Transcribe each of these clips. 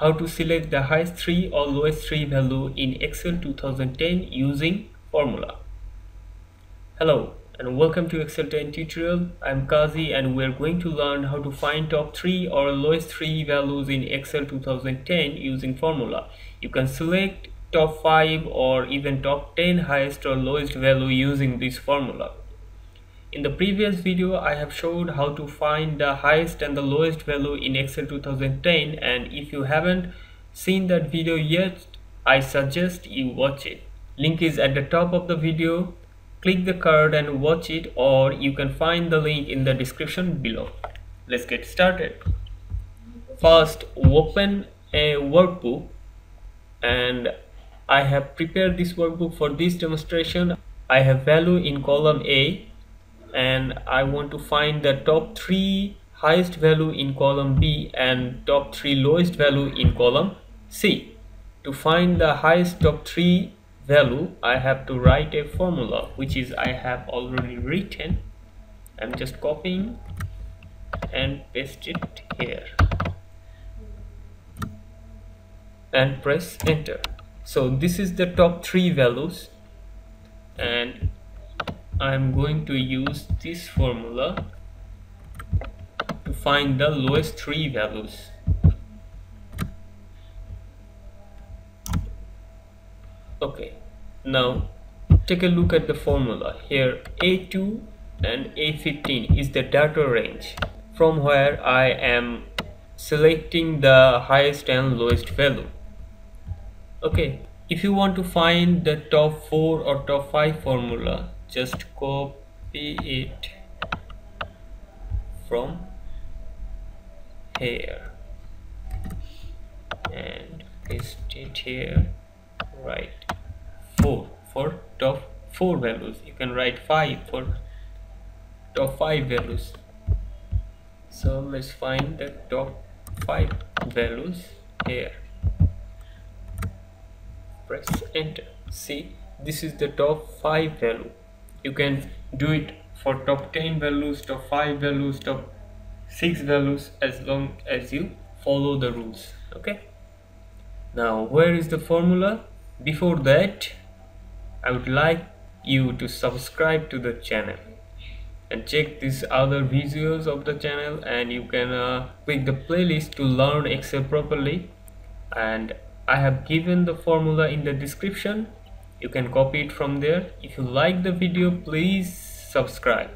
how to select the highest 3 or lowest 3 value in Excel 2010 using formula. Hello and welcome to Excel 10 tutorial. I'm Kazi and we're going to learn how to find top 3 or lowest 3 values in Excel 2010 using formula. You can select top 5 or even top 10 highest or lowest value using this formula. In the previous video, I have showed how to find the highest and the lowest value in Excel 2010 and if you haven't seen that video yet, I suggest you watch it. Link is at the top of the video. Click the card and watch it or you can find the link in the description below. Let's get started. First, open a workbook and I have prepared this workbook for this demonstration. I have value in column A and I want to find the top three highest value in column B and top three lowest value in column C. To find the highest top three value I have to write a formula which is I have already written. I'm just copying and paste it here and press enter. So this is the top three values and I'm going to use this formula to find the lowest three values. Okay, now take a look at the formula. Here A2 and A15 is the data range from where I am selecting the highest and lowest value. Okay, if you want to find the top 4 or top 5 formula, just copy it from here and paste it here write 4 for top 4 values. You can write 5 for top 5 values. So let's find the top 5 values here. Press enter. See this is the top 5 value you can do it for top 10 values top 5 values top 6 values as long as you follow the rules okay? Now where is the formula? Before that I would like you to subscribe to the channel and check these other videos of the channel and you can uh, click the playlist to learn Excel properly. And I have given the formula in the description you can copy it from there. If you like the video please subscribe.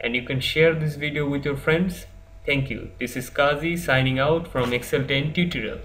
And you can share this video with your friends. Thank you. This is Kazi signing out from Excel 10 tutorial